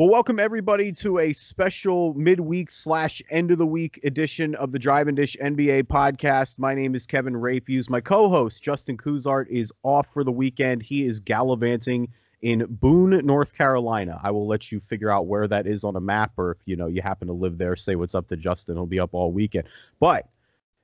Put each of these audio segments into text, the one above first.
Well, welcome everybody to a special midweek slash end of the week edition of the Drive and Dish NBA podcast. My name is Kevin Rafuse. My co-host Justin Kuzart is off for the weekend. He is gallivanting in Boone, North Carolina. I will let you figure out where that is on a map, or if you know you happen to live there, say what's up to Justin. He'll be up all weekend. But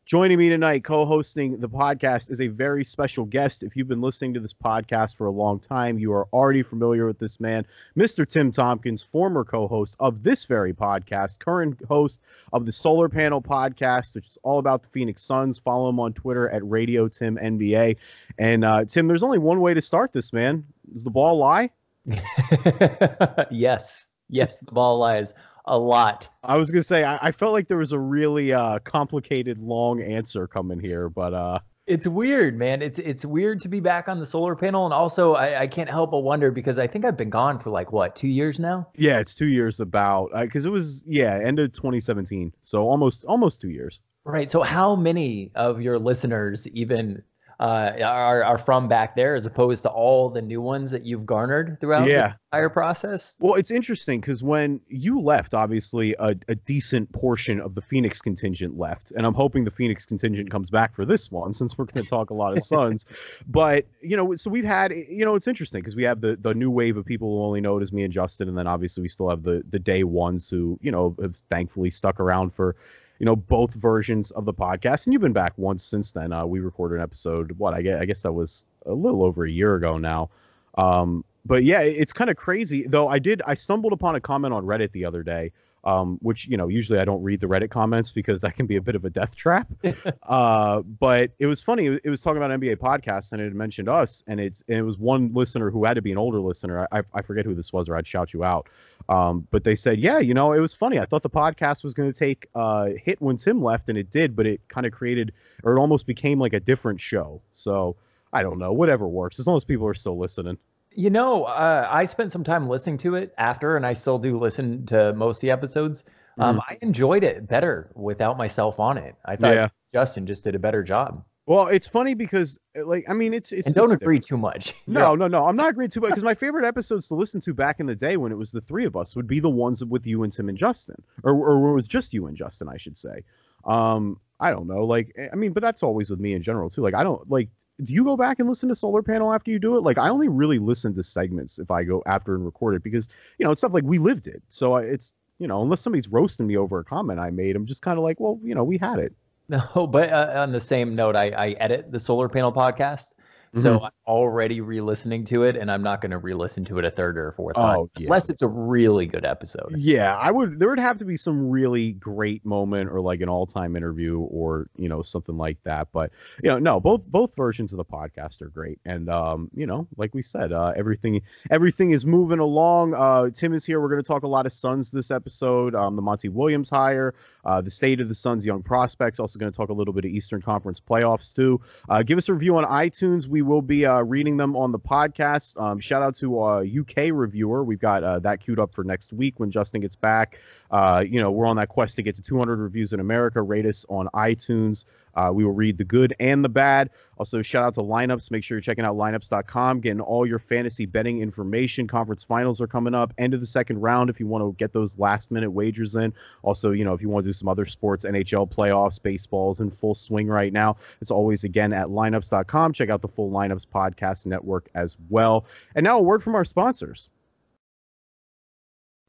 Joining me tonight, co hosting the podcast, is a very special guest. If you've been listening to this podcast for a long time, you are already familiar with this man, Mr. Tim Tompkins, former co host of this very podcast, current host of the Solar Panel podcast, which is all about the Phoenix Suns. Follow him on Twitter at Radio Tim NBA. And uh, Tim, there's only one way to start this, man. Does the ball lie? yes. Yes, the ball lies a lot. I was gonna say I, I felt like there was a really uh, complicated, long answer coming here, but uh, it's weird, man. It's it's weird to be back on the solar panel, and also I, I can't help but wonder because I think I've been gone for like what two years now. Yeah, it's two years about because uh, it was yeah end of 2017, so almost almost two years. Right. So how many of your listeners even uh, are are from back there, as opposed to all the new ones that you've garnered throughout yeah. the entire process? Well, it's interesting because when you left, obviously a, a decent portion of the Phoenix contingent left, and I'm hoping the Phoenix contingent comes back for this one since we're going to talk a lot of Suns. but you know, so we've had you know it's interesting because we have the the new wave of people who only know it as me and Justin, and then obviously we still have the the day ones who you know have thankfully stuck around for you know both versions of the podcast and you've been back once since then. Uh, we recorded an episode what i guess, I guess that was a little over a year ago now. Um, but yeah it's kind of crazy though i did i stumbled upon a comment on reddit the other day um, which you know usually I don't read the Reddit comments because that can be a bit of a death trap. uh, but it was funny. It was talking about NBA podcasts and it had mentioned us, and it's and it was one listener who had to be an older listener. I, I forget who this was, or I'd shout you out. Um, but they said, yeah, you know, it was funny. I thought the podcast was going to take uh, hit when Tim left, and it did, but it kind of created, or it almost became like a different show. So I don't know, whatever works, as long as people are still listening. You know, uh, I spent some time listening to it after, and I still do listen to most of the episodes. Um, mm. I enjoyed it better without myself on it. I thought yeah. Justin just did a better job. Well, it's funny because, uh, like, I mean, it's it's. And don't it's agree too much. No, no, no. I'm not agreeing too much because my favorite episodes to listen to back in the day when it was the three of us would be the ones with you and Tim and Justin, or or it was just you and Justin, I should say. Um, I don't know, like, eh, I mean, but that's always with me in general too. Like, I don't like do you go back and listen to solar panel after you do it? Like i only really listen to segments if i go after and record it because you know it's stuff like we lived it. So it's you know unless somebody's roasting me over a comment i made i'm just kind of like well you know we had it. No but uh, on the same note I, I edit the solar panel podcast so mm-hmm. I'm already re-listening to it, and I'm not going to re-listen to it a third or a fourth time oh, yeah. unless it's a really good episode. Yeah, I would. There would have to be some really great moment, or like an all-time interview, or you know something like that. But you know, no, both both versions of the podcast are great, and um, you know, like we said, uh, everything everything is moving along. Uh, Tim is here. We're going to talk a lot of Suns this episode. Um, the Monty Williams hire, uh, the state of the Suns' young prospects. Also going to talk a little bit of Eastern Conference playoffs too. Uh, give us a review on iTunes. We will be uh, reading them on the podcast. Um, shout out to a UK reviewer. We've got uh, that queued up for next week when Justin gets back. Uh, you know, we're on that quest to get to 200 reviews in America. Rate us on iTunes. Uh, we will read the good and the bad. Also, shout out to lineups. Make sure you're checking out lineups.com, getting all your fantasy betting information. Conference finals are coming up. End of the second round if you want to get those last minute wagers in. Also, you know, if you want to do some other sports, NHL playoffs, baseball's in full swing right now. It's always again at lineups.com. Check out the full lineups podcast network as well. And now a word from our sponsors.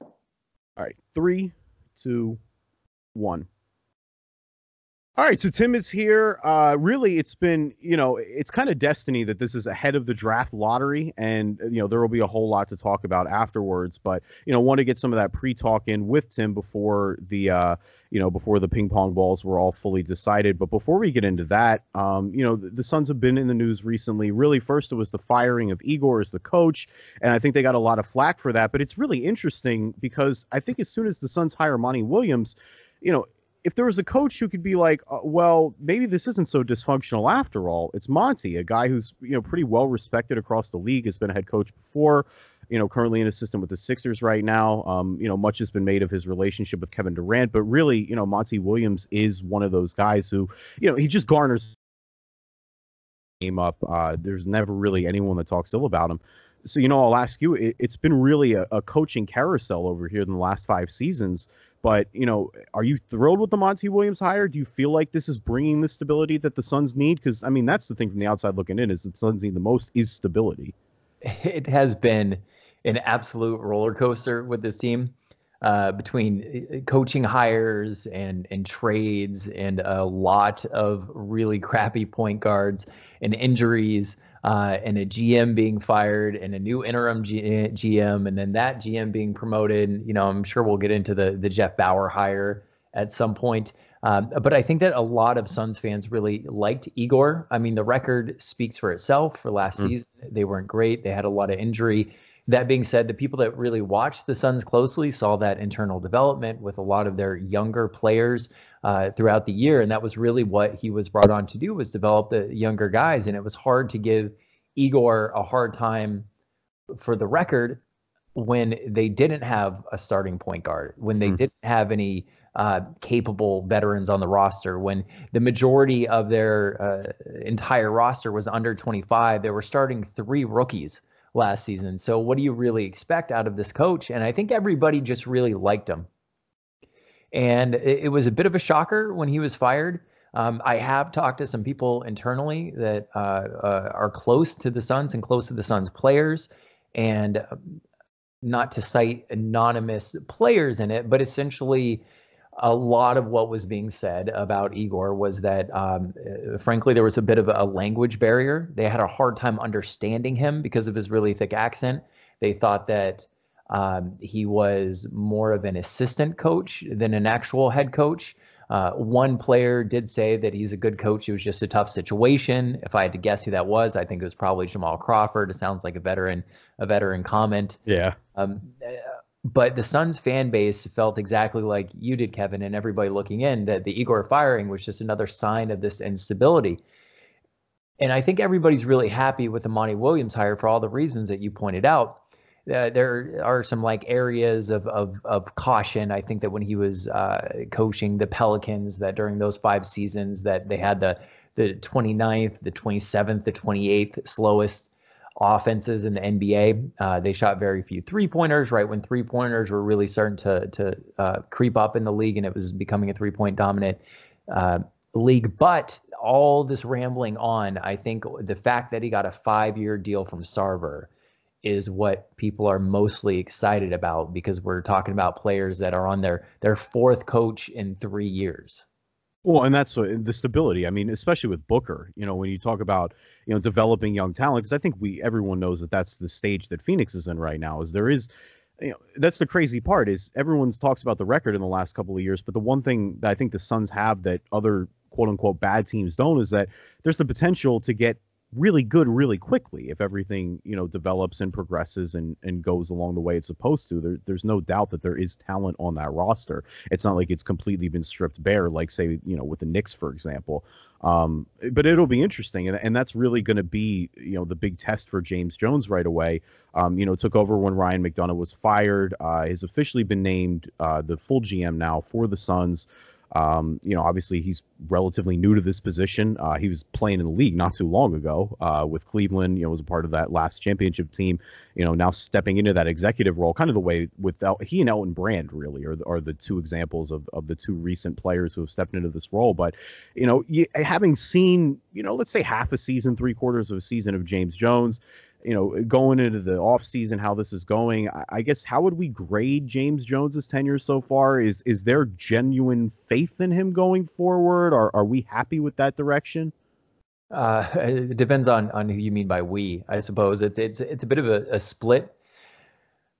All right, three, two, one. All right, so Tim is here. Uh, really, it's been, you know, it's kind of destiny that this is ahead of the draft lottery, and you know there will be a whole lot to talk about afterwards. But you know, want to get some of that pre-talk in with Tim before the, uh, you know, before the ping pong balls were all fully decided. But before we get into that, um, you know, the, the Suns have been in the news recently. Really, first it was the firing of Igor as the coach, and I think they got a lot of flack for that. But it's really interesting because I think as soon as the Suns hire Monty Williams, you know, if there was a coach who could be like, uh, well, maybe this isn't so dysfunctional after all. It's Monty, a guy who's you know pretty well respected across the league, has been a head coach before. You know, currently an assistant with the Sixers right now. Um, you know, much has been made of his relationship with Kevin Durant, but really, you know, Monty Williams is one of those guys who, you know, he just garners game up. Uh, there's never really anyone that talks ill about him. so you know, I'll ask you. It, has been really a, a, coaching carousel over here in the last five seasons. But you know, are you thrilled with the Monty Williams hire? Do you feel like this is bringing the stability that the Suns need? Because I mean, that's the thing from the outside looking in is the Suns need the most is stability. It has been an absolute roller coaster with this team uh, between uh, coaching hires and and trades and a lot of really crappy point guards and injuries uh, and a GM being fired and a new interim G- GM and then that GM being promoted. You know, I'm sure we'll get into the the Jeff Bower hire at some point. Um, but I think that a lot of Suns fans really liked Igor. I mean, the record speaks for itself. For last mm. season, they weren't great. They had a lot of injury. That being said, the people that really watched the Suns closely saw that internal development with a lot of their younger players uh, throughout the year, and that was really what he was brought on to do was develop the younger guys. And it was hard to give Igor a hard time for the record when they didn't have a starting point guard, when they mm. didn't have any uh, capable veterans on the roster. When the majority of their uh, entire roster was under 25, they were starting three rookies last season. So what do you really expect out of this coach? And I think everybody just really liked him. And it, it was a bit of a shocker when he was fired. Um, I have talked to some people internally that uh, uh, are close to the Suns and close to the Suns players, and um, not to cite anonymous players in it, but essentially a lot of what was being said about Igor was that, um, uh, frankly, there was a bit of a language barrier. They had a hard time understanding him because of his really thick accent. They thought that um, he was more of an assistant coach than an actual head coach. Uh, one player did say that he's a good coach. It was just a tough situation. If I had to guess who that was, I think it was probably Jamal Crawford. It sounds like a veteran, a veteran comment. Yeah. Um, but the Suns fan base felt exactly like you did, Kevin, and everybody looking in that the Igor firing was just another sign of this instability. And I think everybody's really happy with the Monty Williams hire for all the reasons that you pointed out. Uh, there are some like areas of, of of caution. I think that when he was uh, coaching the Pelicans, that during those five seasons, that they had the the 29th, the 27th, the 28th slowest offenses in the NBA. Uh, they shot very few three pointers, right when three pointers were really starting to to uh, creep up in the league, and it was becoming a three point dominant uh, league. But all this rambling on, I think the fact that he got a five year deal from Sarver is what people are mostly excited about because we're talking about players that are on their their fourth coach in three years. Well, and that's the stability. I mean, especially with Booker, you know, when you talk about, you know, developing young talent, because I think we everyone knows that that's the stage that Phoenix is in right now. Is there is, you know, that's the crazy part is everyone talks about the record in the last couple of years, but the one thing that I think the Suns have that other quote unquote bad teams don't is that there's the potential to get really good really quickly if everything you know develops and progresses and and goes along the way it's supposed to. There, there's no doubt that there is talent on that roster. It's not like it's completely been stripped bare like say you know with the Knicks for example. Um, but it'll be interesting and, and that's really going to be you know the big test for James Jones right away. Um, you know took over when Ryan McDonough was fired. Uh, has officially been named uh, the full GM now for the Suns um, you know, obviously he's relatively new to this position. Uh, he was playing in the league not too long ago uh, with Cleveland. You know, was a part of that last championship team. You know, now stepping into that executive role, kind of the way without he and Elton Brand really are, are the two examples of, of the two recent players who have stepped into this role. But you know, you, having seen you know, let's say half a season, three quarters of a season of James Jones you know, going into the off season, how this is going, I, guess how would we grade James Jones's tenure so far? Is is there genuine faith in him going forward? Or are we happy with that direction? Uh, it depends on on who you mean by we. I suppose it's it's it's a bit of a, a split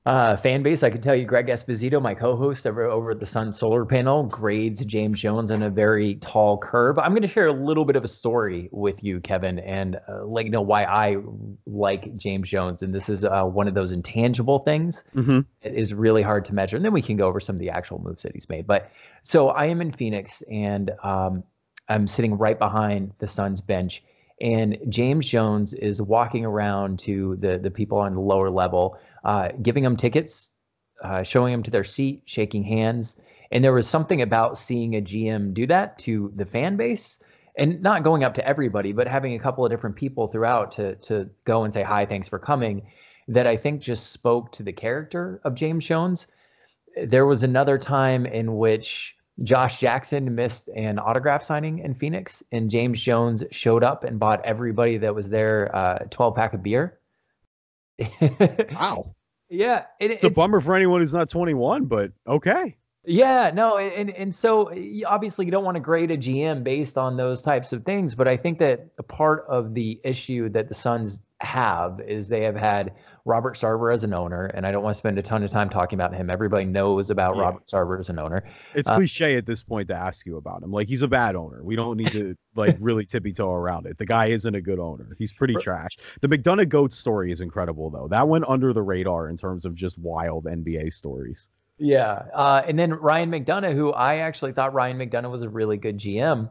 uh, fan base, I can tell you, Greg Esposito, my co-host over, over at the Sun Solar Panel, grades James Jones on a very tall curve. I'm going to share a little bit of a story with you, Kevin, and uh, let you know why I like James Jones. And this is uh, one of those intangible things. Mm-hmm. It is really hard to measure, and then we can go over some of the actual moves that he's made. But so I am in Phoenix, and um, I'm sitting right behind the Suns bench, and James Jones is walking around to the the people on the lower level uh, giving them tickets, uh, showing them to their seat, shaking hands. And there was something about seeing a GM do that to the fan base and not going up to everybody, but having a couple of different people throughout to to go and say hi, thanks for coming. that I think just spoke to the character of James Jones. There was another time in which Josh Jackson missed an autograph signing in Phoenix, and James Jones showed up and bought everybody that was there a uh, 12 pack of beer. wow. Yeah, it, it's, it's, a bummer for anyone who's not 21, but okay. Yeah, no, and and so obviously you don't want to grade a GM based on those types of things, but I think that a part of the issue that the Suns have is they have had Robert Sarver as an owner, and I don't want to spend a ton of time talking about him. Everybody knows about yeah. Robert Sarver as an owner. It's uh, cliche at this point to ask you about him. Like he's a bad owner. We don't need to like really tippy toe around it. The guy isn't a good owner. He's pretty trash. The McDonough goat story is incredible though. That went under the radar in terms of just wild NBA stories. Yeah, uh, and then Ryan McDonough, who I actually thought Ryan McDonough was a really good GM,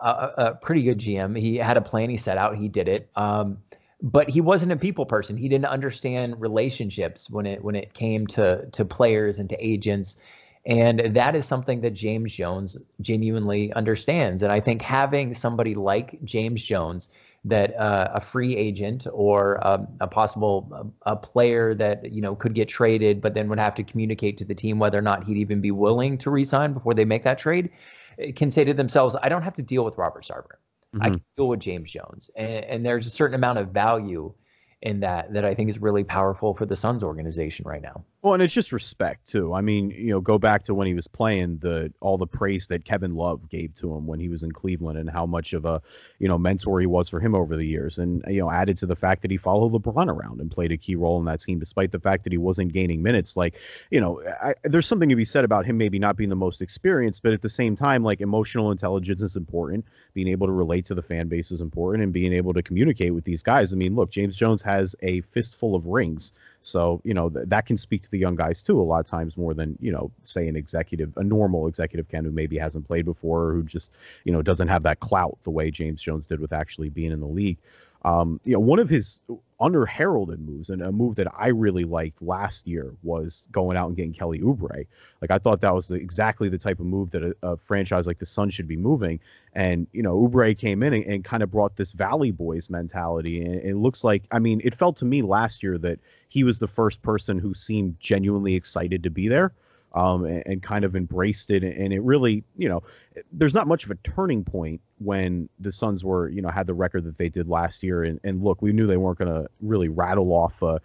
uh, a, a pretty good GM. He had a plan. He set out. He did it. Um, but he wasn't a people person. He didn't understand relationships when it when it came to to players and to agents. And that is something that James Jones genuinely understands. And I think having somebody like James Jones, that uh, a free agent or um, a possible a player that you know could get traded, but then would have to communicate to the team whether or not he'd even be willing to resign before they make that trade, eh, can say to themselves, "I don't have to deal with Robert Sarver. Mm-hmm. I can deal with James Jones, and, and, there's a certain amount of value in that that I think is really powerful for the Suns organization right now. Well, and it's just respect too. I mean, you know, go back to when he was playing the all the praise that Kevin Love gave to him when he was in Cleveland and how much of a, you know, mentor he was for him over the years. And you know, added to the fact that he followed LeBron around and played a key role in that team despite the fact that he wasn't gaining minutes. Like, you know, I, there's something to be said about him maybe not being the most experienced, but at the same time, like emotional intelligence is important. Being able to relate to the fan base is important and being able to communicate with these guys. I mean, look, James Jones has a fistful of rings. So, you know, th- that can speak to the young guys too, a lot of times more than, you know, say an executive, a normal executive can who maybe hasn't played before or who just, you know, doesn't have that clout the way James Jones did with actually being in the league. Um, you know, one of his under heralded moves and a move that I really liked last year was going out and getting Kelly Oubre. Like I thought that was the, exactly the type of move that a, a, franchise like the Sun should be moving. And you know, Oubre came in and, and kind of brought this Valley Boys mentality. And it looks like, I mean, it felt to me last year that he was the first person who seemed genuinely excited to be there um, and, and, kind of embraced it. And it really, you know, there's not much of a turning point when the Suns were, you know, had the record that they did last year. And, and look, we knew they weren't going to really rattle off a,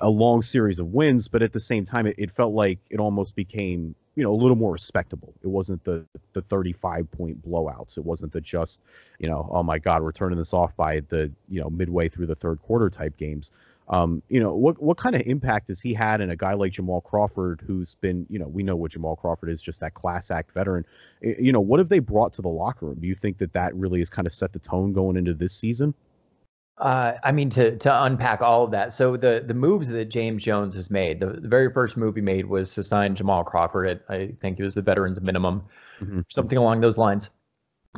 a, long series of wins, but at the same time, it, it felt like it almost became, you know, a little more respectable. It wasn't the the 35 point blowouts. It wasn't the just, you know, oh my God, we're turning this off by the, you know, midway through the third quarter type games. Um, you know, what what kind of impact has he had in a guy like Jamal Crawford, who's been, you know, we know what Jamal Crawford is, just that class act veteran. You know, what have they brought to the locker room? Do you think that that really has kind of set the tone going into this season? Uh, I mean, to to unpack all of that. So the the moves that James Jones has made, the, the very first move he made was to sign Jamal Crawford at I think it was the veterans minimum, mm-hmm. something along those lines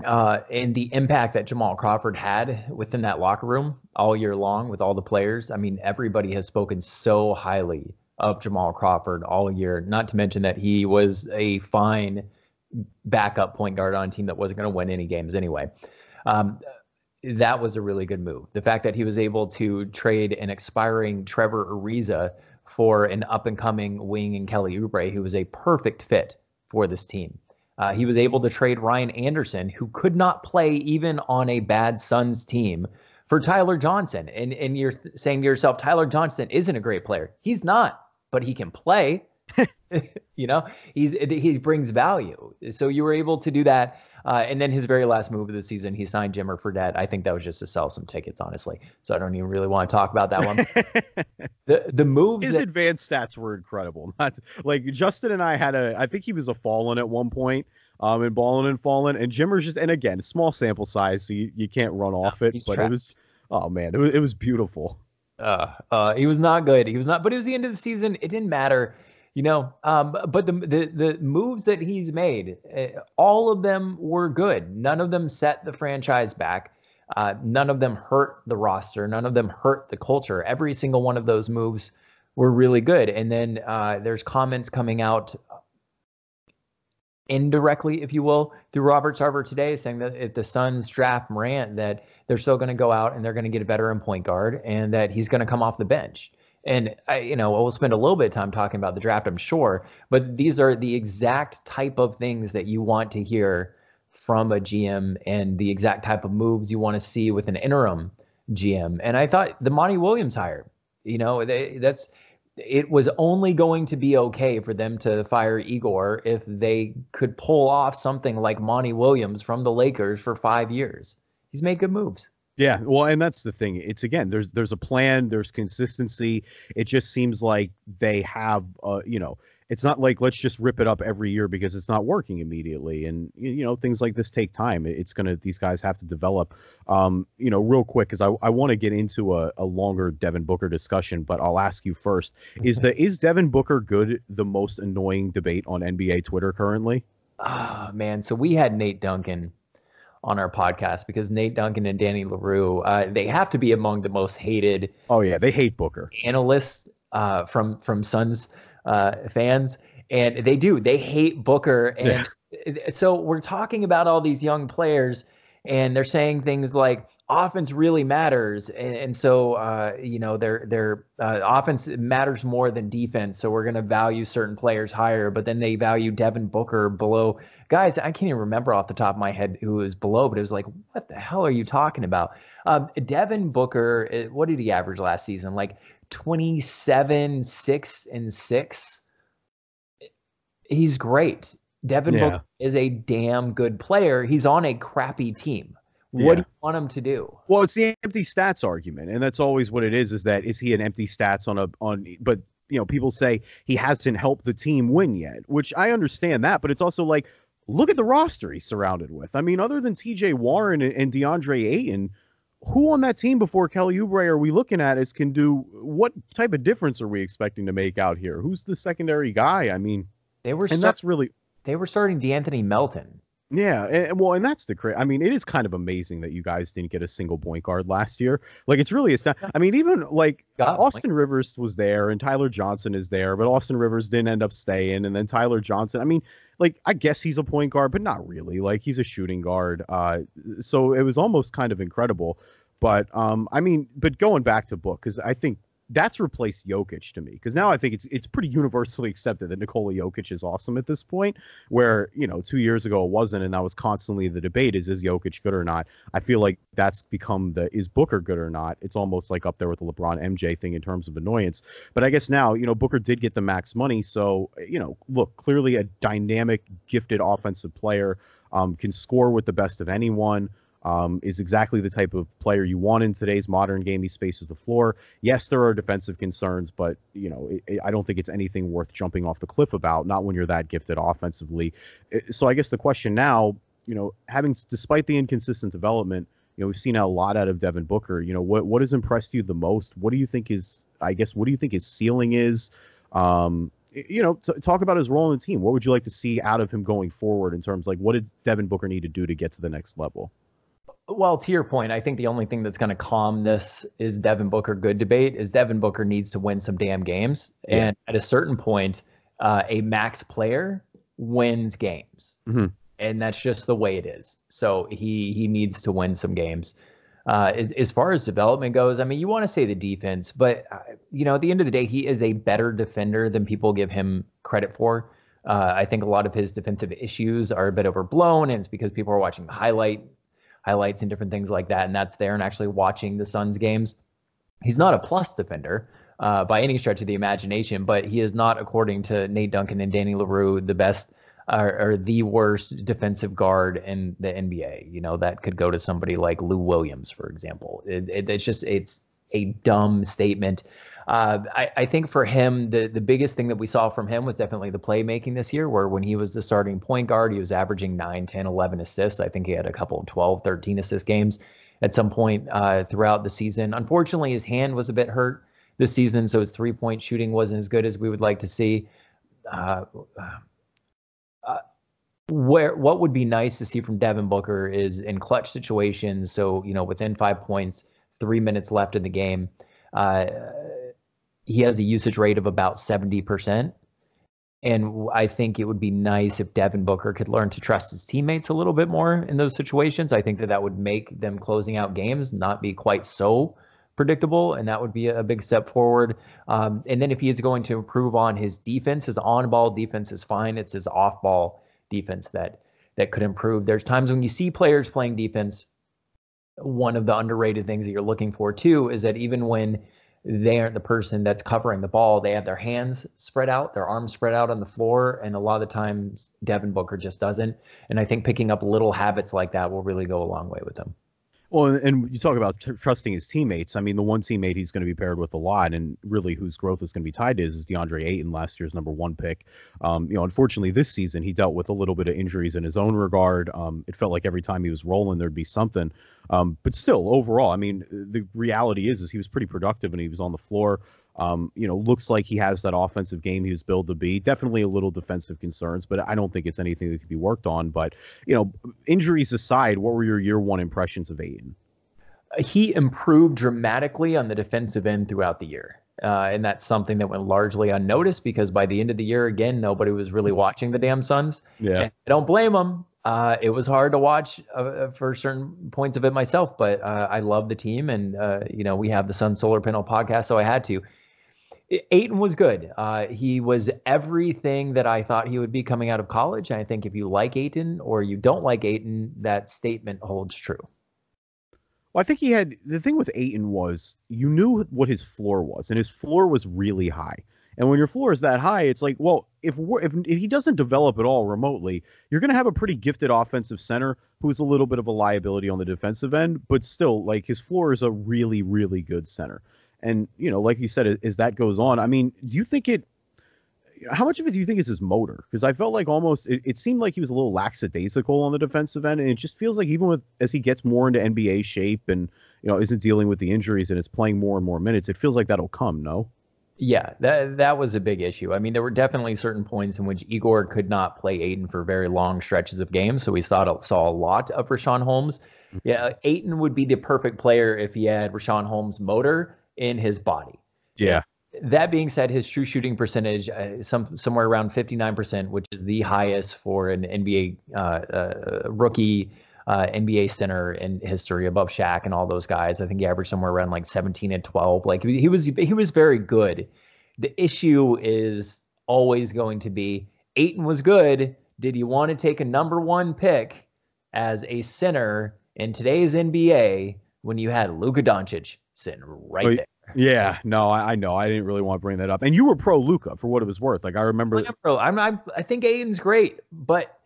uh, and the impact that Jamal Crawford had within that locker room all year long with all the players. I mean, everybody has spoken so highly of Jamal Crawford all year. Not to mention that he was a fine backup point guard on a team that wasn't going to win any games anyway. Um, that was a really good move. The fact that he was able to trade an expiring Trevor Ariza for an up and coming wing and Kelly Oubre, who was a perfect fit for this team. Uh, he was able to trade Ryan Anderson, who could not play even on a bad Suns team, for Tyler Johnson. And and you're saying to yourself, Tyler Johnson isn't a great player. He's not, but he can play. you know, he's he brings value. So you were able to do that. Uh, and then his very last move of the season, he signed Jimmer Fredette. I think that was just to sell some tickets, honestly. So I don't even really want to talk about that one. the the moves his that, advanced stats were incredible. Not like Justin and I had a. I think he was a fallen at one point. Um, and balling and falling, and Jimmer's just, and again, small sample size, so you, you can't run off it, but trapped. it was, oh man, it was, it was beautiful. Uh, uh, he was not good. He was not, but it was the end of the season. It didn't matter you know um, but the, the the moves that he's made uh, all of them were good. None of them set the franchise back. Uh, none of them hurt the roster. None of them hurt the culture. Every single one of those moves were really good. And then uh, there's comments coming out indirectly if you will through robert sarver today saying that if the suns draft morant that they're still going to go out and they're going to get a veteran point guard and that he's going to come off the bench And I, you know, we'll spend a little bit of time talking about the draft, I'm sure, but these are the exact type of things that you want to hear from a GM and the exact type of moves you want to see with an interim GM. And I thought the Monty Williams hire, you know, they, that's it was only going to be okay for them to fire Igor if they could pull off something like Monty Williams from the Lakers for five years. He's made good moves. Yeah, well, and that's the thing. It's again, there's there's a plan, there's consistency. It just seems like they have, uh, you know, it's not like let's just rip it up every year because it's not working immediately and you know things like this take time it's gonna these guys have to develop um, you know real quick because i, I want to get into a, a longer devin booker discussion but i'll ask you first is the is devin booker good the most annoying debate on nba twitter currently ah oh, man so we had nate duncan on our podcast because Nate Duncan and Danny Leroux, uh, they have to be among the most hated. Oh yeah, they hate Booker. Analysts uh, from from Suns uh, fans, and they do. They hate Booker, and yeah. so we're talking about all these young players, and they're saying things like offense really matters, and, and so uh, you know their their uh, offense matters more than defense. So we're going to value certain players higher, but then they value Devin Booker below guys. I can't even remember off the top of my head who was below, but it was like, what the hell are you talking about? Um, Devin Booker, eh, what did he average last season? Like 27, 6, and 6. He's great. Devin yeah. Booker is a damn good player. He's on a crappy team. What yeah. do you want him to do? Well, it's the empty stats argument, and that's always what it is. Is that is he an empty stats on a on? But you know, people say he hasn't helped the team win yet, which I understand that. But it's also like, look at the roster he's surrounded with. I mean, other than T.J. Warren and, and DeAndre Ayton, who on that team before Kelly Oubre are we looking at as can do what type of difference are we expecting to make out here? Who's the secondary guy? I mean, they were and start, that's really they were starting De'Anthony Melton. Yeah, and, well, and that's the cra- I mean, it is kind of amazing that you guys didn't get a single point guard last year. Like, it's really ast- I mean, even like God, Austin Rivers was there and Tyler Johnson is there, but Austin Rivers didn't end up staying, and then Tyler Johnson. I mean, like I guess he's a point guard, but not really. Like he's a shooting guard. Uh, so it was almost kind of incredible. But um, I mean, but going back to book because I think that's replaced Jokic to me because now I think it's it's pretty universally accepted that Nikola Jokic is awesome at this point. Where you know two years ago it wasn't, and that was constantly the debate: is is Jokic good or not? I feel like that's become the is Booker good or not? It's almost like up there with the LeBron MJ thing in terms of annoyance. But I guess now you know Booker did get the max money, so you know look clearly a dynamic, gifted offensive player um, can score with the best of anyone um, is exactly the type of player you want in today's modern game. He spaces the floor. Yes, there are defensive concerns, but you know it, it, I don't think it's anything worth jumping off the cliff about. Not when you're that gifted offensively. So I guess the question now, you know, having despite the inconsistent development, you know, we've seen a lot out of Devin Booker. You know, what what has impressed you the most? What do you think is, I guess, what do you think his ceiling is? Um, you know, t- talk about his role in the team. What would you like to see out of him going forward in terms like what did Devin Booker need to do to get to the next level? Well, to your point, I think the only thing that's going to calm this is Devin Booker good debate is Devin Booker needs to win some damn games, yeah. and at a certain point, uh, a max player wins games, mm-hmm. and that's just the way it is. So he he needs to win some games. Uh, as, as far as development goes, I mean, you want to say the defense, but uh, you know, at the end of the day, he is a better defender than people give him credit for. Uh, I think a lot of his defensive issues are a bit overblown, and it's because people are watching the highlight highlights and different things like that, and that's there and actually watching the Suns games. He's not a plus defender uh, by any stretch of the imagination, but he is not, according to Nate Duncan and Danny Leroux, the best or, the worst defensive guard in the NBA. You know, that could go to somebody like Lou Williams, for example. It, it, it's just, it's a dumb statement. Uh, I, think for him, the the biggest thing that we saw from him was definitely the playmaking this year, where when he was the starting point guard, he was averaging 9, 10, 11 assists. I think he had a couple of 12, 13 assist games at some point uh, throughout the season. Unfortunately, his hand was a bit hurt this season, so his three point shooting wasn't as good as we would like to see. Uh, uh, where what would be nice to see from Devin Booker is in clutch situations. So you know, within five points, three minutes left in the game. Uh, he has a usage rate of about 70%. And I think it would be nice if Devin Booker could learn to trust his teammates a little bit more in those situations. I think that that would make them closing out games not be quite so predictable, and that would be a big step forward. Um, and then if he is going to improve on his defense, his on-ball defense is fine. It's his off-ball defense that that could improve. There's times when you see players playing defense. One of the underrated things that you're looking for too is that even when they aren't the person that's covering the ball. They have their hands spread out, their arms spread out on the floor, and a lot of the times Devin Booker just doesn't. And I think picking up little habits like that will really go a long way with him. Well, and you talk about trusting his teammates. I mean, the one teammate he's going to be paired with a lot, and really whose growth is going to be tied to is, is DeAndre Ayton, last year's number one pick. Um, you know, unfortunately, this season he dealt with a little bit of injuries in his own regard. Um, it felt like every time he was rolling, there'd be something. Um, but still, overall, I mean, the reality is, is he was pretty productive and he was on the floor. Um, you know, looks like he has that offensive game he was built to be. Definitely a little defensive concerns, but I don't think it's anything that could be worked on. But you know, injuries aside, what were your year one impressions of Ayton? He improved dramatically on the defensive end throughout the year. Uh, and that's something that went largely unnoticed because by the end of the year, again, nobody was really watching the damn Suns. Yeah, and I don't blame them. Uh, it was hard to watch uh, for certain points of it myself, but uh, I love the team, and uh, you know we have the Sun Solar Panel podcast, so I had to. Ayton was good. Uh, he was everything that I thought he would be coming out of college. And I think if you like Ayton or you don't like Ayton, that statement holds true. Well, I think he had the thing with Ayton was you knew what his floor was, and his floor was really high. And when your floor is that high, it's like, well, if if, if he doesn't develop at all remotely, you're going to have a pretty gifted offensive center who's a little bit of a liability on the defensive end, but still, like his floor is a really, really good center. And you know, like you said, as that goes on, I mean, do you think it? How much of it do you think is his motor? Because I felt like almost it, it seemed like he was a little lackadaisical on the defensive end, and it just feels like even with as he gets more into NBA shape and you know isn't dealing with the injuries and is playing more and more minutes, it feels like that'll come. No. Yeah, that that was a big issue. I mean, there were definitely certain points in which Igor could not play Ayton for very long stretches of games, so we saw saw a lot of Richaun Holmes. Mm-hmm. Yeah, Ayton would be the perfect player if he had Richaun Holmes' motor in his body. Yeah. That being said, his true shooting percentage uh, some somewhere around 59%, which is the highest for an NBA uh, uh, rookie uh, NBA center in history, above Shaq and all those guys. I think he averaged somewhere around like 17 and 12. Like he was he was very good. The issue is always going to be Ayton was good. Did you want to take a number one pick as a center in today's NBA when you had Luka Doncic sitting right oh, there? Yeah, no, I, I, know. I didn't really want to bring that up. And you were pro Luka for what it was worth. Like I remember. I'm pro. I'm, I'm. I think Ayton's great, but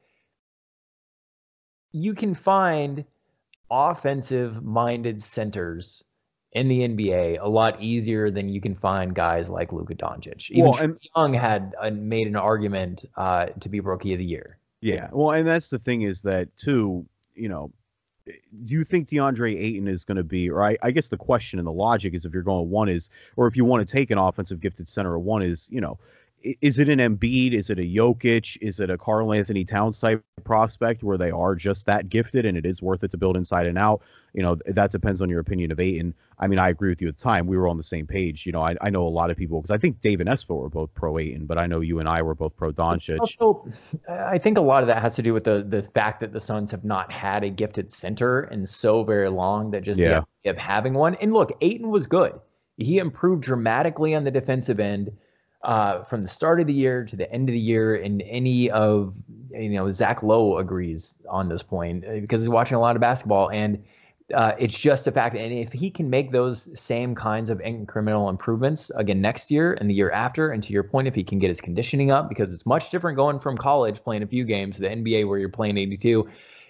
you can find offensive-minded centers in the NBA a lot easier than you can find guys like Luka Doncic. Even well, and, Young had uh, made an argument uh, to be Rookie of the Year. Yeah, well, and that's the thing is that too. You know, do you think DeAndre Ayton is going to be, or I, I, guess the question and the logic is if you're going one is, or if you want to take an offensive gifted center, or one is, you know, is it an Embiid? Is it a Jokic? Is it a Karl-Anthony Towns type prospect where they are just that gifted and it is worth it to build inside and out? You know, that depends on your opinion of Ayton. I mean, I agree with you at the time. We were on the same page. You know, I, I know a lot of people because I think Dave and Espo were both pro Ayton, but I know you and I were both pro Doncic. Also, I think a lot of that has to do with the the fact that the Suns have not had a gifted center in so very long that just yeah. of having one. And look, Ayton was good. He improved dramatically on the defensive end uh, from the start of the year to the end of the year, and any of you know Zach Lowe agrees on this point uh, because he's watching a lot of basketball, and uh, it's just a fact. And if he can make those same kinds of incremental improvements again next year and the year after, and to your point, if he can get his conditioning up, because it's much different going from college playing a few games to the NBA where you're playing 82.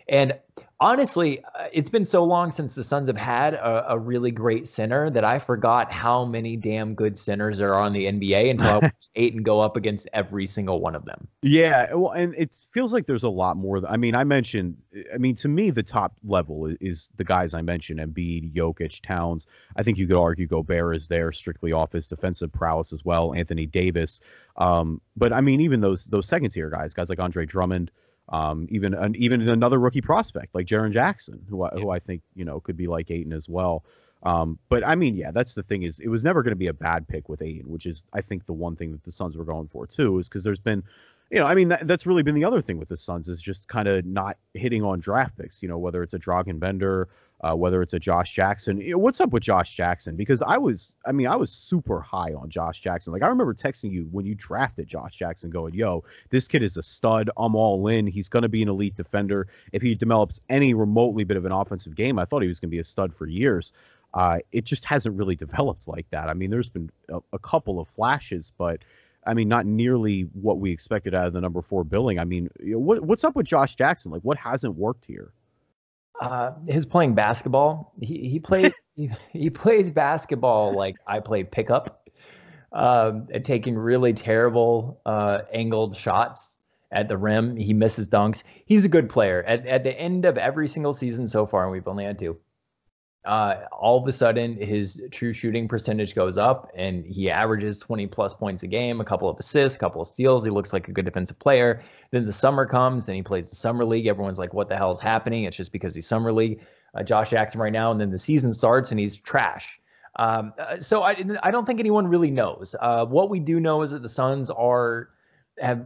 And honestly, uh, it's been so long since the Suns have had a, a, really great center that I forgot how many damn good centers are on the NBA until I eight and go up against every single one of them. Yeah, well, and it feels like there's a lot more. I mean, I mentioned, I mean, to me, the top level is, is the guys I mentioned: Embiid, Jokic, Towns. I think you could argue Gobert is there strictly off his defensive prowess as well. Anthony Davis. Um, but I mean, even those those second tier guys, guys like Andre Drummond. Um, even an, even another rookie prospect like Jaren Jackson, who I, who I think you know could be like Ayton as well. Um, but I mean, yeah, that's the thing is it was never going to be a bad pick with Ayton, which is I think the one thing that the Suns were going for too, is because there's been, you know, I mean that, that's really been the other thing with the Suns is just kind of not hitting on draft picks. You know, whether it's a Dragan Bender, uh, whether it's a Josh Jackson. What's up with Josh Jackson? Because I was, I mean, I was super high on Josh Jackson. Like I remember texting you when you drafted Josh Jackson, going, "Yo, this kid is a stud. I'm all in. He's going to be an elite defender. If he develops any remotely bit of an offensive game, I thought he was going to be a stud for years." Uh, it just hasn't really developed like that. I mean, there's been a, a couple of flashes, but I mean, not nearly what we expected out of the number four billing. I mean, what, what's up with Josh Jackson? Like, what hasn't worked here? Uh, his playing basketball. He he plays he, he, plays basketball like I play pickup, um, and taking really terrible uh, angled shots at the rim. He misses dunks. He's a good player. At at the end of every single season so far, and we've only had two uh, all of a sudden his true shooting percentage goes up and he averages 20 plus points a game, a couple of assists, a couple of steals. He looks like a good defensive player. Then the summer comes, then he plays the summer league. Everyone's like, what the hell is happening? It's just because he's summer league. Uh, Josh Jackson right now, and then the season starts and he's trash. Um, uh, so I, I don't think anyone really knows. Uh, what we do know is that the Suns are have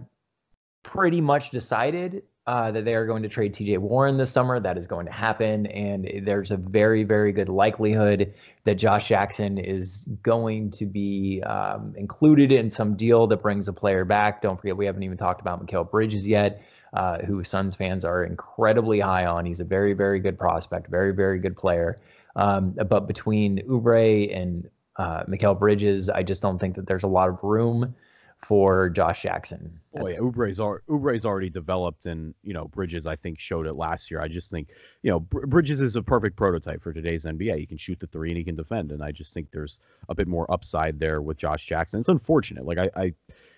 pretty much decided uh, that they are going to trade TJ Warren this summer. That is going to happen. And there's a very, very good likelihood that Josh Jackson is going to be um, included in some deal that brings a player back. Don't forget, we haven't even talked about Mikal Bridges yet. Uh, who Suns fans are incredibly high on. He's a very, very good prospect, very, very good player. Um, but between Oubre and uh, Mikal Bridges, I just don't think that there's a lot of room for Josh Jackson. Oh yeah, Oubre's, ar- already developed, and you know Bridges I think showed it last year. I just think you know Br- Bridges is a perfect prototype for today's NBA. He can shoot the three and he can defend, and I just think there's a bit more upside there with Josh Jackson. It's unfortunate. Like I, I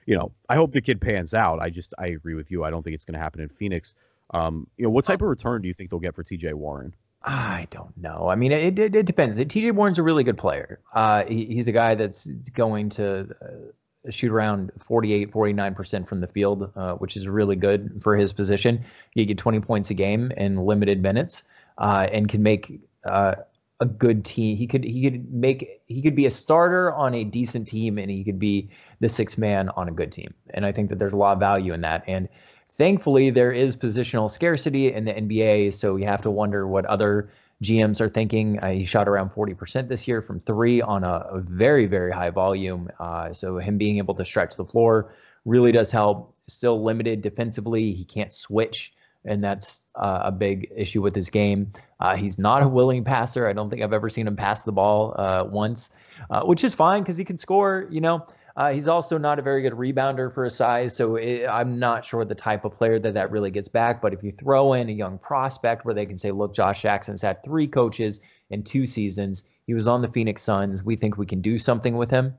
you know, I hope the kid pans out. I just I agree with you. I don't think it's going to happen in Phoenix. Um, you know, what type of return do you think they'll get for T.J. Warren? I don't know. I mean, it, it, it depends. TJ Warren's a really good player. Uh, he, he's a guy that's going to uh, shoot around 48, 49% from the field, uh, which is really good for his position. He get 20 points a game in limited minutes uh, and can make uh, a good team. He could he could make he could be a starter on a decent team and he could be the sixth man on a good team. And I think that there's a lot of value in that. And thankfully there is positional scarcity in the NBA, so you have to wonder what other GMs are thinking. Uh, he shot around 40% this year from three on a, a very, very high volume. Uh, so him being able to stretch the floor really does help. Still limited defensively. He can't switch, and that's uh, a big issue with his game. Uh, he's not a willing passer. I don't think I've ever seen him pass the ball uh, once, uh, which is fine because he can score. You know, uh, he's also not a very good rebounder for his size, so it, I'm not sure the type of player that that really gets back. But if you throw in a young prospect where they can say, "Look, Josh Jackson's had three coaches in two seasons. He was on the Phoenix Suns. We think we can do something with him.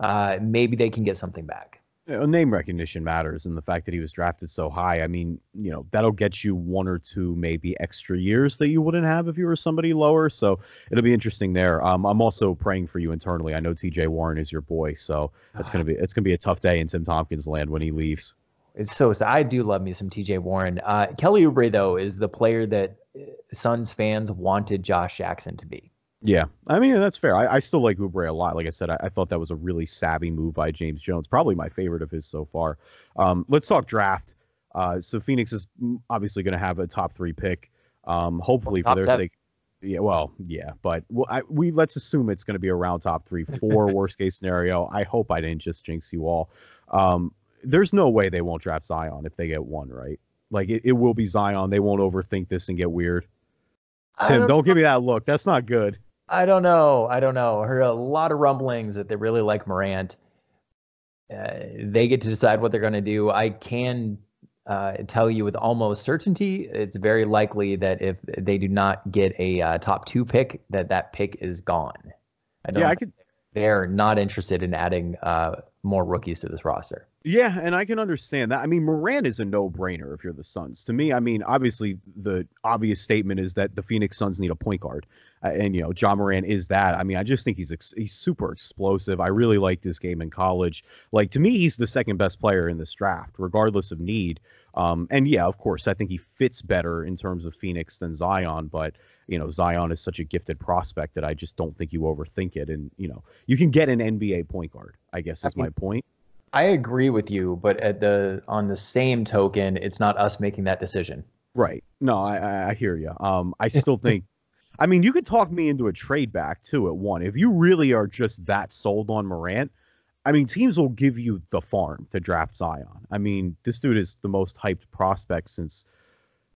Uh, maybe they can get something back." Know, name recognition matters and the fact that he was drafted so high. I mean, you know, that'll get you one or two maybe extra years that you wouldn't have if you were somebody lower. So it'll be interesting there. Um, I'm also praying for you internally. I know TJ Warren is your boy, so it's gonna be it's gonna be a tough day in Tim Tompkins land when he leaves. It's so I do love me some TJ Warren. Uh, Kelly Oubre though is the player that uh, Suns fans wanted Josh Jackson to be. Yeah, I mean that's fair. I, I still like Oubre a lot. Like I said, I, I, thought that was a really savvy move by James Jones. Probably my favorite of his so far. Um, let's talk draft. Uh, so Phoenix is obviously going to have a top three pick. Um, hopefully for their seven. sake. Yeah, well, yeah, but well, I, we let's assume it's going to be around top three, four worst case scenario. I hope I didn't just jinx you all. Um, there's no way they won't draft Zion if they get one right. Like it, it will be Zion. They won't overthink this and get weird. Tim, don't, don't give me that look. That's not good. I don't know. I don't know. I heard a lot of rumblings that they really like Morant. Uh, they get to decide what they're going to do. I can uh, tell you with almost certainty, it's very likely that if they do not get a uh, top two pick, that that pick is gone. I don't. Yeah, I could. They're not interested in adding uh, more rookies to this roster. Yeah, and I can understand that. I mean, Morant is a no-brainer if you're the Suns. To me, I mean, obviously the obvious statement is that the Phoenix Suns need a point guard, and you know, Ja Morant is that. I mean, I just think he's ex- he's super explosive. I really liked his game in college. Like to me, he's the second best player in this draft, regardless of need. Um, and yeah, of course, I think he fits better in terms of Phoenix than Zion, but you know, Zion is such a gifted prospect that I just don't think you overthink it. And you know, you can get an NBA point guard. I guess is I mean, my point. I agree with you, but at the on the same token, it's not us making that decision. Right. No, I I hear you. Um, I still think. I mean, you could talk me into a trade back too at one. If you really are just that sold on Morant, I mean, teams will give you the farm to draft Zion. I mean, this dude is the most hyped prospect since.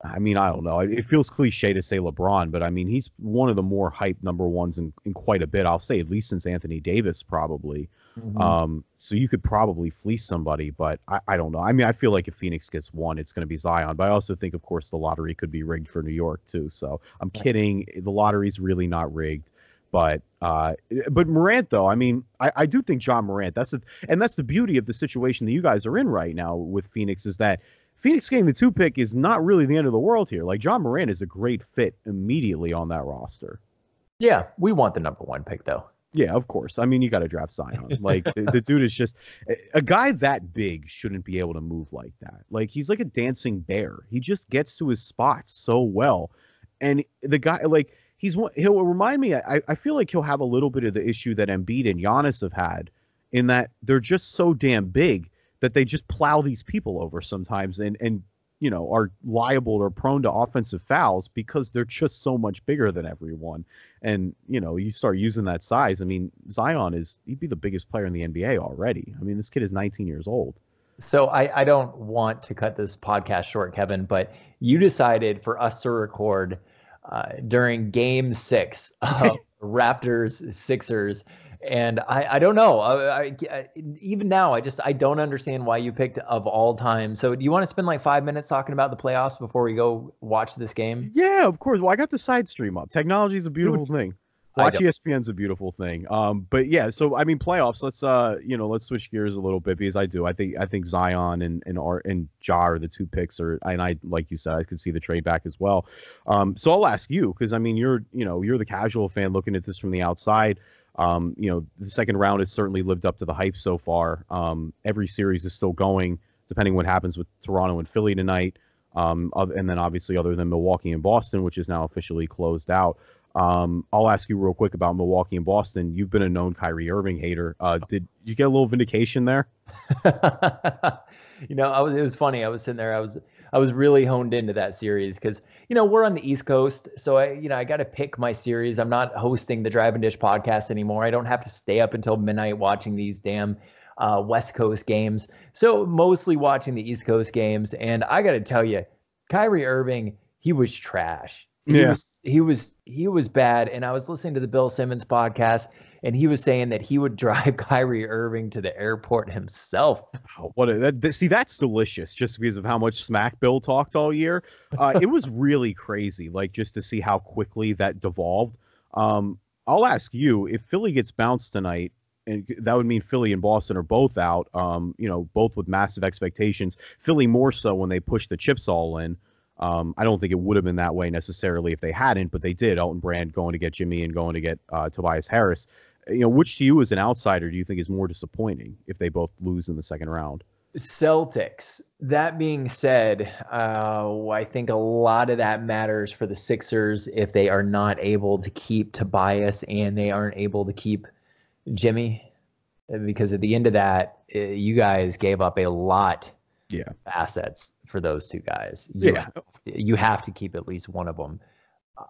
I mean, I don't know. It feels cliche to say LeBron, but I mean, he's one of the more hyped number ones in, in quite a bit. I'll say at least since Anthony Davis, probably. Mm-hmm. Um, so you could probably fleece somebody, but I, I don't know. I mean, I feel like if Phoenix gets one, it's going to be Zion. But I also think, of course, the lottery could be rigged for New York too. So I'm kidding. The lottery's really not rigged. But uh, but Morant though, I mean, I, I do think Ja Morant. That's the and that's the beauty of the situation that you guys are in right now with Phoenix is that Phoenix getting the two pick is not really the end of the world here. Like Ja Morant is a great fit immediately on that roster. Yeah, we want the number one pick though. Yeah, of course. I mean, you got to draft Zion. Like the, the, dude is just a guy that big shouldn't be able to move like that. Like he's like a dancing bear. He just gets to his spots so well, and the guy like he's he'll remind me. I I feel like he'll have a little bit of the issue that Embiid and Giannis have had, in that they're just so damn big that they just plow these people over sometimes, and and you know, are liable or prone to offensive fouls because they're just so much bigger than everyone. And, you know, you start using that size. I mean, Zion is, he'd be the biggest player in the NBA already. I mean, this kid is 19 years old. So I, I don't want to cut this podcast short, Kevin, but you decided for us to record uh, during game six of Raptors Sixers and I, I don't know. I, I, even now, I just I don't understand why you picked of all time. So, do you want to spend like five minutes talking about the playoffs before we go watch this game? Yeah, of course. Well, I got the side stream up. Technology is a beautiful thing. Watch ESPN's a beautiful thing. Um, but yeah, so I mean, playoffs. Let's uh, you know, let's switch gears a little bit because I do. I think I think Zion and and Art and Jar are the two picks, or and I like you said, I could see the trade back as well. Um, so I'll ask you because I mean, you're you know, you're the casual fan looking at this from the outside. Um, you know, the second round has certainly lived up to the hype so far. Um, every series is still going, depending what happens with Toronto and Philly tonight. Um, and then obviously, other than Milwaukee and Boston, which is now officially closed out. Um, I'll ask you real quick about Milwaukee and Boston. You've been a known Kyrie Irving hater. Uh, did you get a little vindication there? you know, I was, it was funny. I was sitting there. I was I was really honed into that series because you know we're on the East Coast, so I you know I got to pick my series. I'm not hosting the Drive and Dish podcast anymore. I don't have to stay up until midnight watching these damn uh, West Coast games. So mostly watching the East Coast games, and I got to tell you, Kyrie Irving, he was trash. He yeah. was he was he was bad. And I was listening to the Bill Simmons podcast, and he was saying that he would drive Kyrie Irving to the airport himself. what a, that, see that's delicious just because of how much smack Bill talked all year. Uh, it was really crazy, like just to see how quickly that devolved. Um, I'll ask you if Philly gets bounced tonight. And that would mean Philly and Boston are both out. Um, you know, both with massive expectations. Philly more so when they push the chips all in. Um, I don't think it would have been that way necessarily if they hadn't, but they did. Elton Brand going to get Jimmy and going to get uh, Tobias Harris. You know, which to you as an outsider do you think is more disappointing if they both lose in the second round? Celtics. That being said, uh, I think a lot of that matters for the Sixers if they are not able to keep Tobias and they aren't able to keep Jimmy. Because at the end of that, uh, you guys gave up a lot yeah. assets for those two guys. You yeah. Have, you have to keep at least one of them. Uh,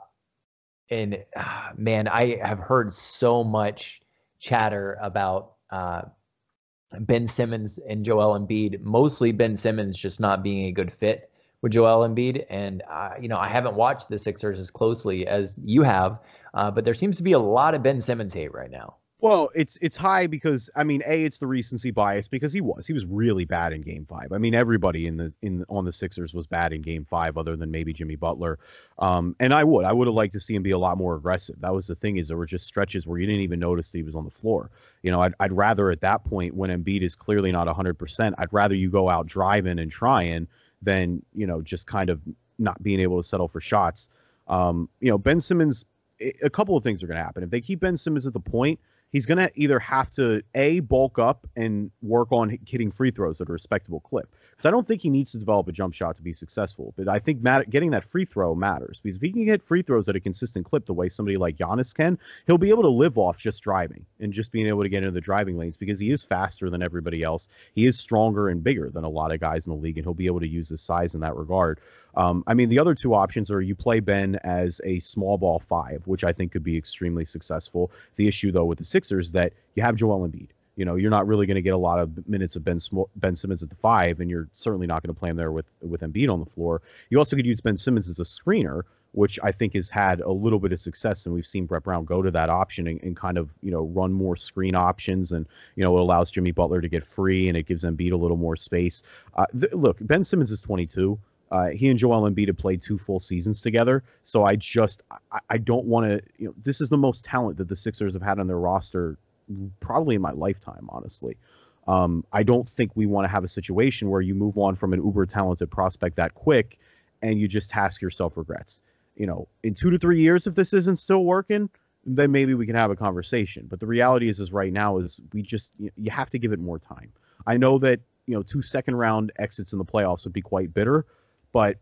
and uh, man, I have heard so much chatter about uh, Ben Simmons and Joel Embiid, mostly Ben Simmons just not being a good fit with Joel Embiid. And, uh, you know, I haven't watched the Sixers as closely as you have, uh, but there seems to be a lot of Ben Simmons hate right now. Well, it's it's high because I mean, a it's the recency bias because he was he was really bad in Game Five. I mean, everybody in the in on the Sixers was bad in Game Five, other than maybe Jimmy Butler. Um, and I would I would have liked to see him be a lot more aggressive. That was the thing is there were just stretches where you didn't even notice he was on the floor. You know, I'd I'd rather at that point when Embiid is clearly not hundred percent, I'd rather you go out driving and trying than you know just kind of not being able to settle for shots. Um, you know, Ben Simmons. A couple of things are going to happen if they keep Ben Simmons at the point he's going to either have to a bulk up and work on hitting free throws at a respectable clip. So I don't think he needs to develop a jump shot to be successful. But I think Matt, getting that free throw matters because if he can get free throws at a consistent clip the way somebody like Giannis can, he'll be able to live off just driving and just being able to get into the driving lanes because he is faster than everybody else. He is stronger and bigger than a lot of guys in the league, and he'll be able to use his size in that regard. Um, I mean, the other two options are you play Ben as a small ball five, which I think could be extremely successful. The issue, though, with the Sixers is that you have Joel Embiid. You know, you're not really going to get a lot of minutes of Ben Ben Simmons at the five, and you're certainly not going to play him there with with Embiid on the floor. You also could use Ben Simmons as a screener, which I think has had a little bit of success, and we've seen Brett Brown go to that option and, and kind of you know run more screen options, and you know it allows Jimmy Butler to get free, and it gives Embiid a little more space. Uh, th- look, Ben Simmons is 22. Uh, he and Joel Embiid have played two full seasons together, so I just I, I don't want to. You know, this is the most talent that the Sixers have had on their roster probably in my lifetime, honestly. Um, I don't think we want to have a situation where you move on from an uber talented prospect that quick and you just task yourself regrets. You know, in two to three years, if this isn't still working, then maybe we can have a conversation. But the reality is, is right now is we just you have to give it more time. I know that you know two second round exits in the playoffs would be quite bitter, but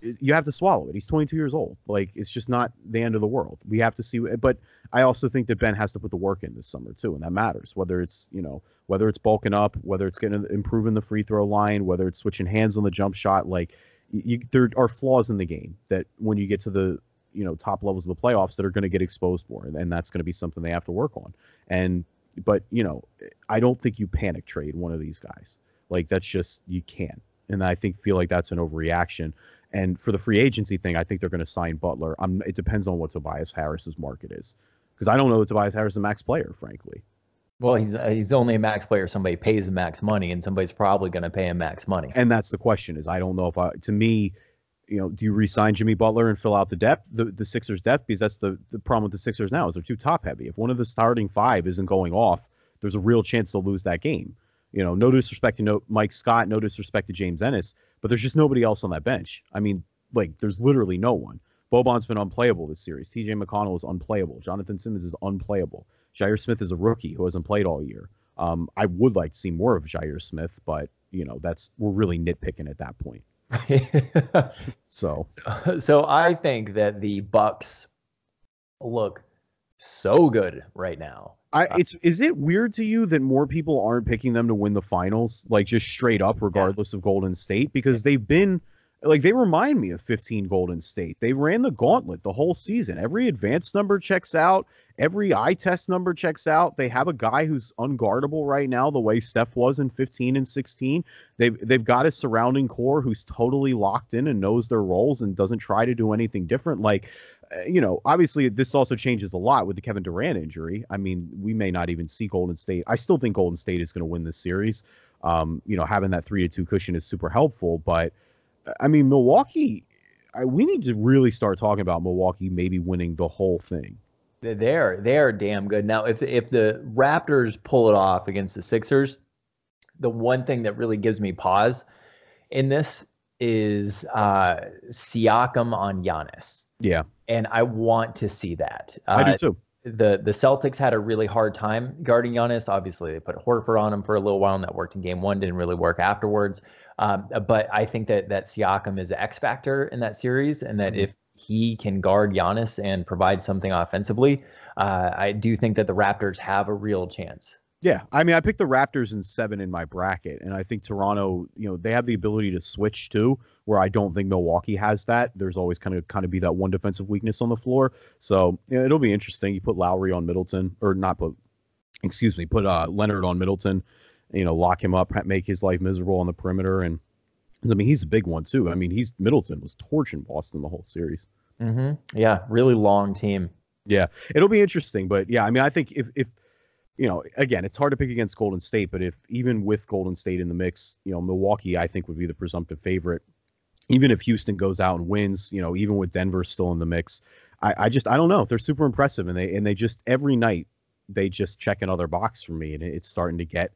you have to swallow it. He's 22 years old. Like it's just not the end of the world. We have to see. But I also think that Ben has to put the work in this summer too, and that matters. Whether it's you know whether it's bulking up, whether it's getting improving the free throw line, whether it's switching hands on the jump shot. Like you, there are flaws in the game that when you get to the you know top levels of the playoffs that are going to get exposed more, and that's going to be something they have to work on. And but you know I don't think you panic trade one of these guys. Like that's just you can't and I think feel like that's an overreaction. And for the free agency thing, I think they're going to sign Butler. Um, it depends on what Tobias Harris's market is, because I don't know that Tobias Harris is a max player, frankly. Well, he's he's only a max player. Somebody pays him max money, and somebody's probably going to pay him max money. And that's the question: is I don't know if I, to me, you know, do you re-sign Jimmy Butler and fill out the depth, the, the Sixers depth? Because that's the the problem with the Sixers now is they're too top heavy. If one of the starting five isn't going off, there's a real chance they'll lose that game. You know, no disrespect to no, Mike Scott, no disrespect to James Ennis, but there's just nobody else on that bench. I mean, like, there's literally no one. Boban's been unplayable this series. TJ McConnell is unplayable. Jonathan Simmons is unplayable. Zhaire Smith is a rookie who hasn't played all year. Um, I would like to see more of Zhaire Smith, but you know that's we're really nitpicking at that point. so, so I think that the Bucks look so good right now. I, uh, it's is it weird to you that more people aren't picking them to win the finals, like just straight up, regardless yeah. of Golden State, because they've been like they remind me of 15 Golden State. They ran the gauntlet the whole season. Every advanced number checks out. Every eye test number checks out. They have a guy who's unguardable right now, the way Steph was in 15 and 16. They've they've got a surrounding core who's totally locked in and knows their roles and doesn't try to do anything different. Like you know, obviously this also changes a lot with the Kevin Durant injury. I mean, we may not even see Golden State. I still think Golden State is going to win this series. Um, you know, having that three to two cushion is super helpful, but I mean, Milwaukee. I, we need to really start talking about Milwaukee maybe winning the whole thing. They're they're damn good now. If if the Raptors pull it off against the Sixers, the one thing that really gives me pause in this is uh, Siakam on Giannis. Yeah and I want to see that. Uh, I do uh, too. The the Celtics had a really hard time guarding Giannis. Obviously, they put Horford on him for a little while, and that worked in Game One. Didn't really work afterwards. Um, but I think that that Siakam is an X factor in that series, and that mm-hmm. if he can guard Giannis and provide something offensively, uh, I do think that the Raptors have a real chance. Yeah, I mean, I picked the Raptors in seven in my bracket, and I think Toronto, you know, they have the ability to switch too, where I don't think Milwaukee has that. There's always kind of kind of be that one defensive weakness on the floor, so you know, it'll be interesting. You put Lowry on Middleton, or not put, excuse me, put uh, Leonard on Middleton, you know, lock him up, make his life miserable on the perimeter, and I mean, he's a big one too. I mean, he's Middleton was torching Boston the whole series. Mm-hmm. Yeah, really long team. Yeah, it'll be interesting, but yeah, I mean, I think if if you know, again, it's hard to pick against Golden State, but if even with Golden State in the mix, you know, Milwaukee, I think would be the presumptive favorite. Even if Houston goes out and wins, you know, even with Denver still in the mix, I, I just I don't know. They're super impressive, and they and they just every night they just check another box for me, and it's starting to get.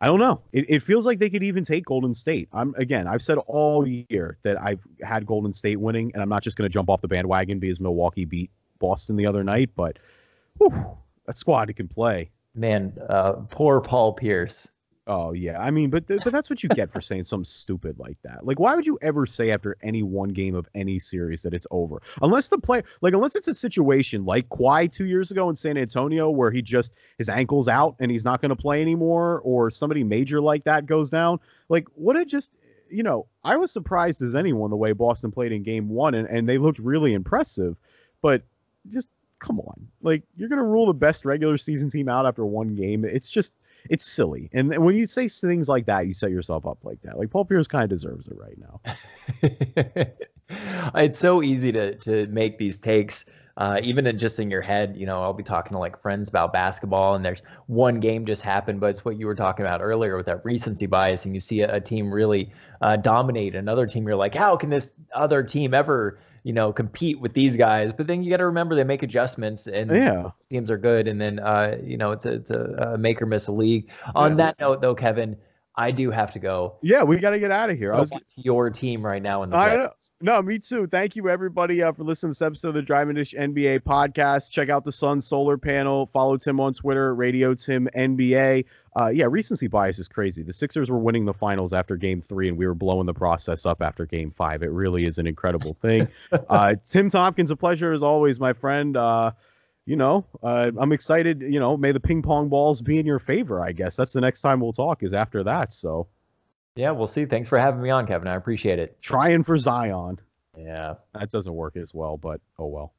I don't know. It, it feels like they could even take Golden State. I'm again. I've said all year that I've had Golden State winning, and I'm not just going to jump off the bandwagon because Milwaukee beat Boston the other night. But whew, that squad can play man, uh, poor Paul Pierce. Oh yeah, I mean, but th- but that's what you get for saying something stupid like that. Like, why would you ever say after any one game of any series that it's over? Unless the play, like, unless it's a situation like Kawhi two years ago in San Antonio where he just his ankle's out and he's not going to play anymore, or somebody major like that goes down. Like, what it just, you know, I was surprised as anyone the way Boston played in Game One, and and they looked really impressive, but just come on, like you're to rule the best regular season team out after one game. It's just it's silly. And when you say things like that, you set yourself up like that. Like Paul Pierce kind of deserves it right now. it's so easy to to make these takes. Uh, even in just in your head, you know, I'll be talking to like friends about basketball, and there's one game just happened, but it's what you were talking about earlier with that recency bias, and you see a, a team really uh, dominate another team. You're like, how can this other team ever, you know, compete with these guys? But then you got to remember they make adjustments, and yeah, teams are good, and then uh, you know, it's a, it's a, a make or miss a league. On yeah. that note, though, Kevin. I do have to go. Yeah, we got to get out of here. I was your team right now in the. I no, me too. Thank you everybody uh, for listening to this episode of the Drive and Dish NBA podcast. Check out the Sun Solar Panel. Follow Tim on Twitter, Radio Tim NBA. Uh, yeah, recency bias is crazy. The Sixers were winning the finals after Game Three, and we were blowing the process up after Game Five. It really is an incredible thing. uh, Tim Tompkins, a pleasure as always, my friend. You know, uh, I'm excited. You know, may the ping pong balls be in your favor. I guess that's the next time we'll talk is after that. So, yeah, we'll see. Thanks for having me on, Kevin. I appreciate it. Trying for Zion. Yeah, that doesn't work as well, but oh well.